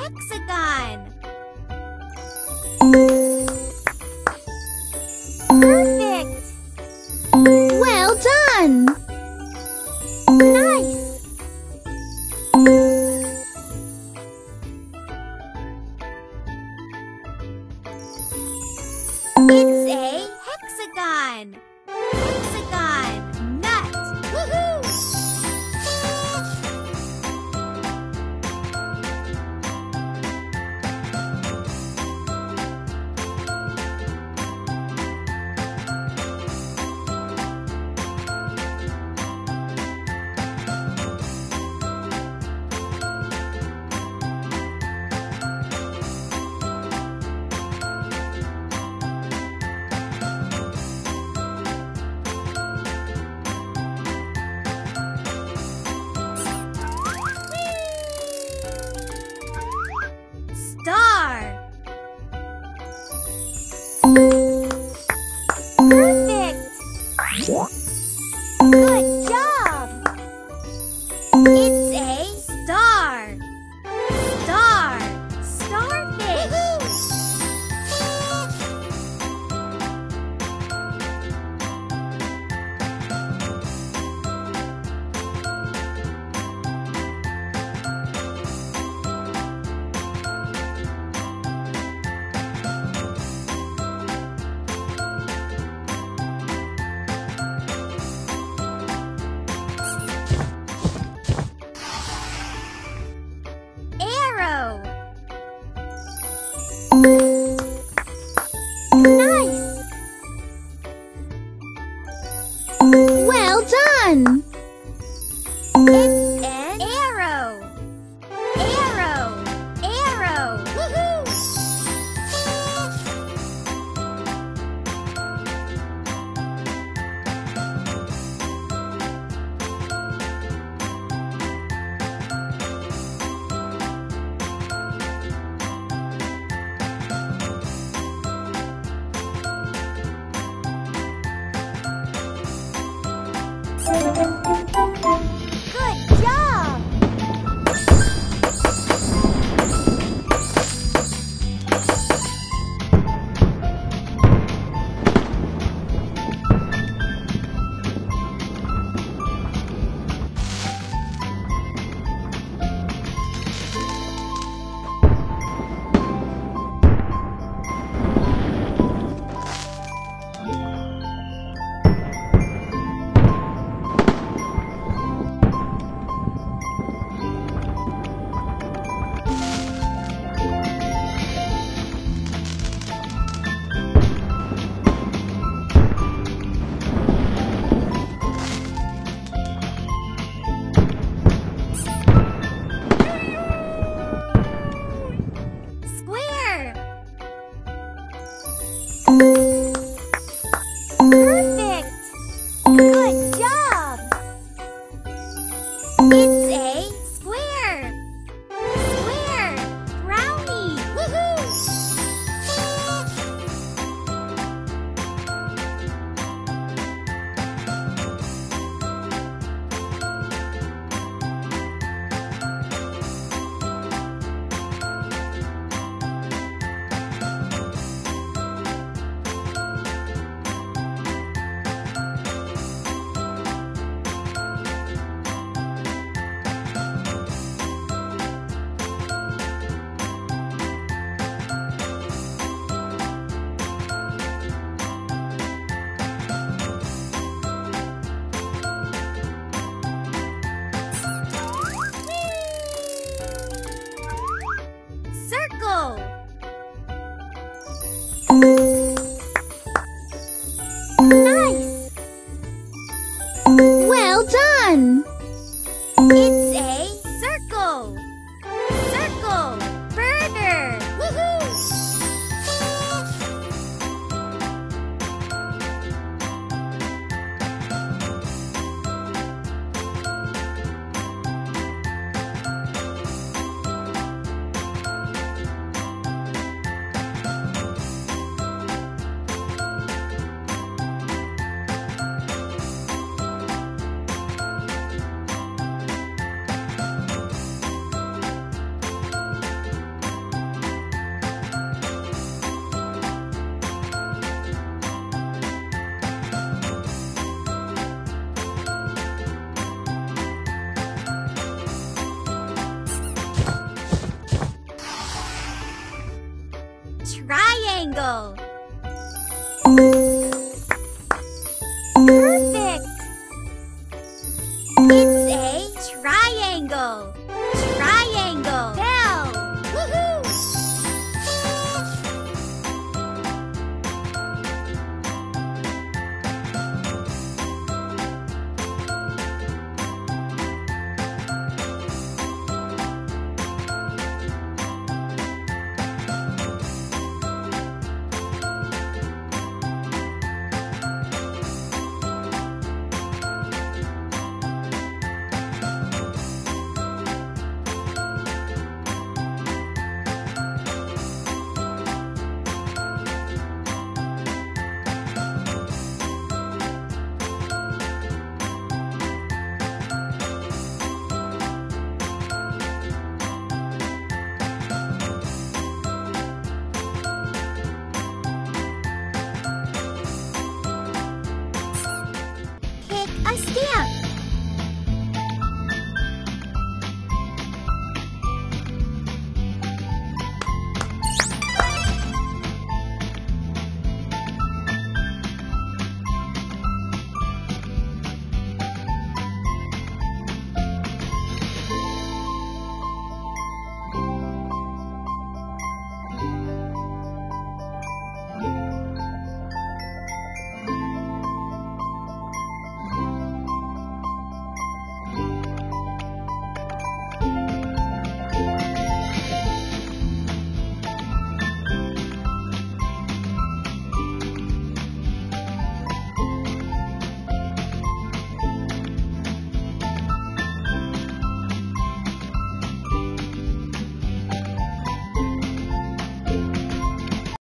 hexagon. It's I stand.